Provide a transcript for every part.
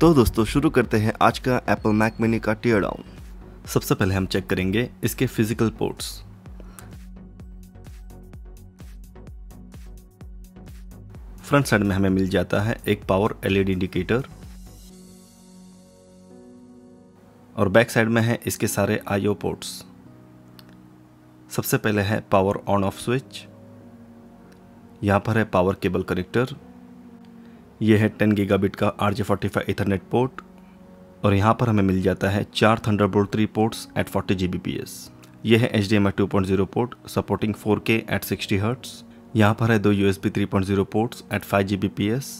तो दोस्तों, शुरू करते हैं आज का एप्पल मैक मिनी का टीयर डाउन सबसे पहले हम चेक करेंगे इसके फ़िज़िकल पोर्ट्स फ्रंट साइड में हमें मिल जाता है एक पावर एलईडी इंडिकेटर और बैक साइड में है इसके सारे आईओ पोर्ट्स सबसे पहले है पावर ऑन ऑफ़ स्विच यहाँ पर है पावर केबल कनेक्टर ये है 10 गीगाबिट का R J forty five ethernet port और यहाँ पर हमें मिल जाता है चार Thunderbolt three ports at forty G B P S ये है H D M I two point zero port supporting four K at sixty hertz यहाँ पर है दो U S B three point zero ports at five G B P S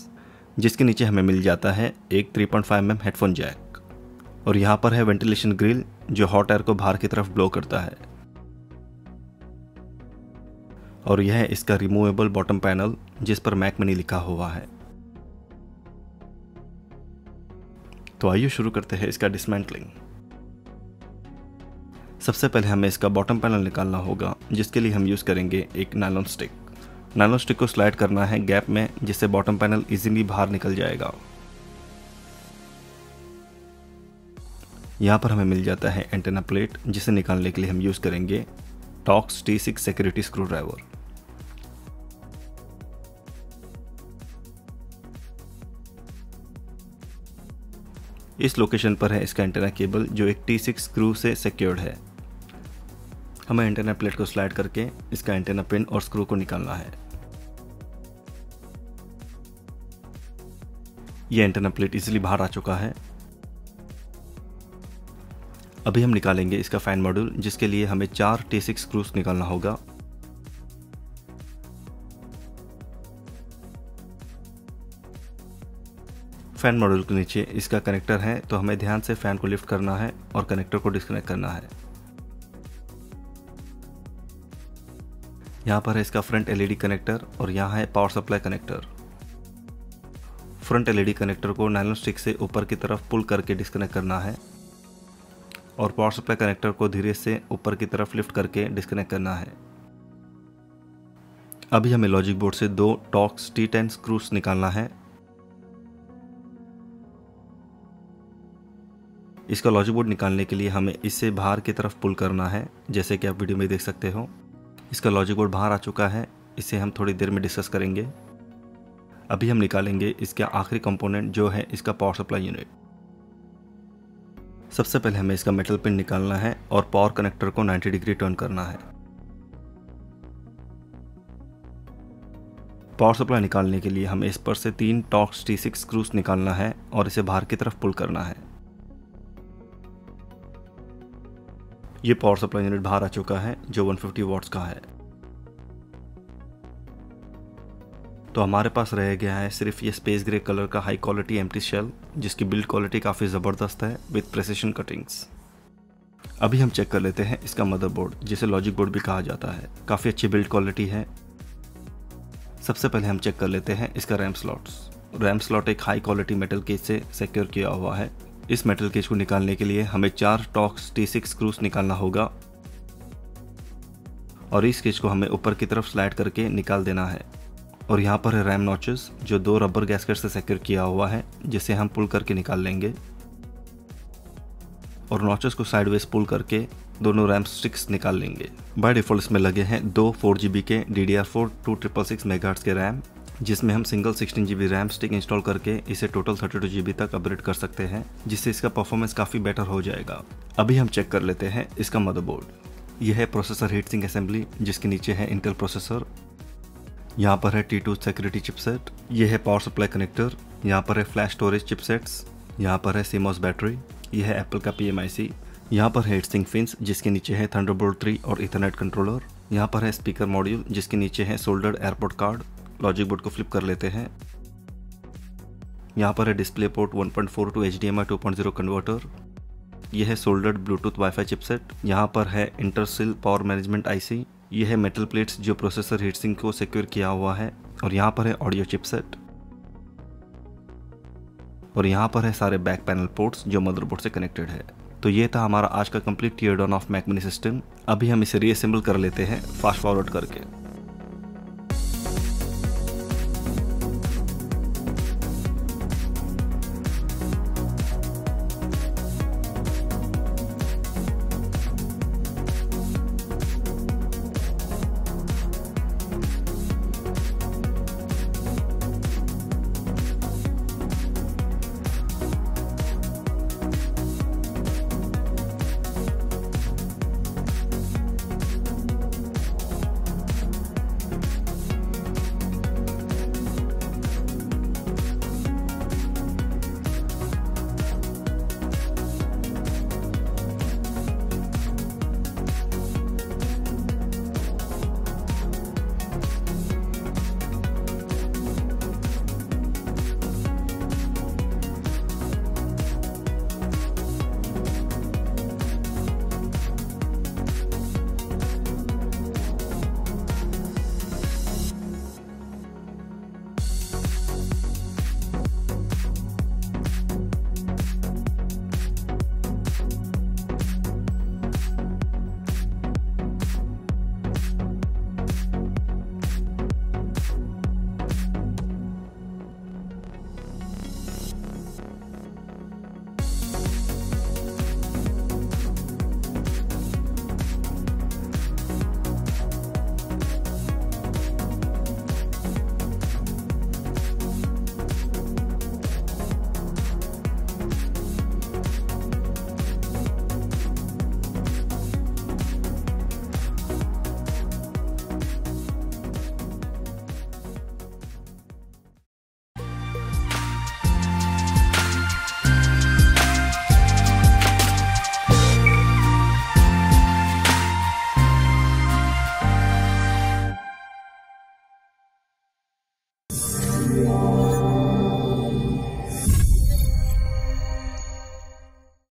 जिसके नीचे हमें मिल जाता है एक three point five M headphone jack और यहाँ पर है वेंटिलेशन ग्रिल जो हॉट एयर को बाहर की तरफ़ ब्लो करता है। और यह है इसका रिमूवेबल बॉटम पैनल जिस पर मैक मनी लिखा हुआ है। तो आइए शुरू करते हैं इसका डिसमेंटलिंग सबसे पहले हमें इसका बॉटम पैनल निकालना होगा, जिसके लिए हम यूज़ करेंगे एक नायलॉन स्टिक नायलॉन स्टिक को स्लाइड करना है गैप में, जिससे बॉटम पैनल इजीली बाहर निकल जाएगा। यहाँ पर हमें मिल जाता है एंटेना प्लेट जिसे निकालने के लिए हम यूज़ करेंगे। Torx T six security screw driver इस लोकेशन पर है इसका एंटेना केबल जो एक टी सिक्स स्क्रू से सिक्योर्ड है। हमें एंटेना प्लेट को स्लाइड करके इसका एंटेना पिन और स्क्रू को निकालना है। ये एंटेना प्लेट इजीली बाहर आ चुका है। अभी हम निकालेंगे इसका फ़ैन मॉड्यूल जिसके लिए हमें चार टी सिक्स स्क्रूस निकालना होगा। फ़ैन मॉड्यूल के नीचे इसका कनेक्टर है तो हमें ध्यान से फ़ैन को लिफ्ट करना है और कनेक्टर को डिस्कनेक्ट करना है। यहाँ पर है इसका फ्रंट एलईडी कनेक्टर और यहाँ है power supply connector front LED connector को नाइलॉन स्टिक से ऊपर की तरफ़ पुल करके डिस्कनेक्ट करना है और पावर सप्लाई कनेक्टर को धीरे से ऊपर की तरफ़ लिफ्ट करके डिस्कनेक्ट करना है। अभी हमें लॉजिक बोर्ड से दो टॉक्स टी टेन स्क्रूस निकालना है। इसका लॉजिक बोर्ड निकालने के लिए हमें इससे बाहर की तरफ़ पुल करना है, जैसे कि आप वीडियो में देख सकते हो। इसका लॉजिक बोर्ड बाहर आ चुका है, इसे हम थोड़ी देर में डिस्कस करेंगे। अभी हम निकालेंगे इसका आखिरी कंपोनेंट जो है इसका पावर सप्लाई यूनिट सबसे पहले हमें इसका मेटल पिन निकालना है और पावर कनेक्टर को 90 डिग्री टर्न करना है। पावर सप्लाई निकालने के लिए हमें इस पर से तीन टॉक्स टी सिक्स स्क्रूस निकालना है और इसे बाहर की तरफ़ पुल करना है। ये पावर सप्लाई यूनिट बाहर आ चुका है, जो 150 वॉट्स का है। तो हमारे पास रह गया है सिर्फ़ ये स्पेस ग्रे कलर का हाई क्वालिटी एम्प्टी शेल जिसकी बिल्ड क्वालिटी काफ़ी ज़बरदस्त है विथ प्रेसिशन कटिंग्स अभी हम चेक कर लेते हैं इसका मदरबोर्ड जिसे लॉजिक बोर्ड भी कहा जाता है। काफ़ी अच्छी बिल्ड क्वालिटी है। सबसे पहले हम चेक कर लेते हैं इसका रैम स्लॉट्स रैम स्लॉट एक हाई क्वालिटी मेटल केज से सिक्योर किया हुआ है। इस मेटल केज को निकालने के लिए हमें चार टॉक्स टी सिक्स स्क्रूस निकालना होगा। और इस केज को हमें ऊपर की तरफ़ स्लाइड करके निकाल देना है। और यहाँ पर है रैम नॉचेस जो दो रबर गैसकेट से सेक्योर किया हुआ है, जिसे हम पुल करके निकाल लेंगे। और नॉचेस को साइडवेज पुल करके दोनों रैम स्टिक्स निकाल लेंगे। बाय डिफ़ॉल्ट इसमें लगे हैं दो फोर जी के D D R four two triple six megahertz के रैम जिसमें हम single sixteen G RAM stick install करके इसे टोटल थर्टी टू जी तक अपग्रेड कर सकते हैं, जिससे इसका परफॉर्मेंस काफ़ी बेटर हो जाएगा। अभी हम चेक कर लेते हैं इसका मदरबोर्ड यह है प्रोसेसर हीट सिंक असेंबली जिसके नीचे है इंटेल प्रोसेसर यहाँ पर है टी टू सिक्योरिटी चिपसेट यह है पावर सप्लाई कनेक्टर यहाँ पर है फ्लैश स्टोरेज चिपसेट्स यहाँ पर है सीमोस बैटरी यह है एप्पल का पी एम आई सी यहाँ पर है सिंक फिंस जिसके नीचे है थंडरबोल्ट थ्री और इथरनेट कंट्रोलर यहाँ पर है स्पीकर मॉड्यूल जिसके नीचे है soldered AirPort card logic board को फ्लिप कर लेते हैं। यहाँ पर है display port 1.4 to H D M I two converter. यह है सोल्डर्ड ब्लूटूथ वाईफाई चिपसेट। यहाँ पर है इंटरसिल पावर मैनेजमेंट आईसी। यह है मेटल प्लेट्स जो प्रोसेसर हीटसिंग को सिक्योर किया हुआ है। और यहाँ पर है ऑडियो चिपसेट। और यहाँ पर है सारे बैक पैनल पोर्ट्स जो मदरबोर्ड से कनेक्टेड है। तो ये था हमारा आज का complete tear down of Mac mini system अभी हम इसे रीअसेंबल कर लेते हैं फास्ट फॉरवर्ड करके।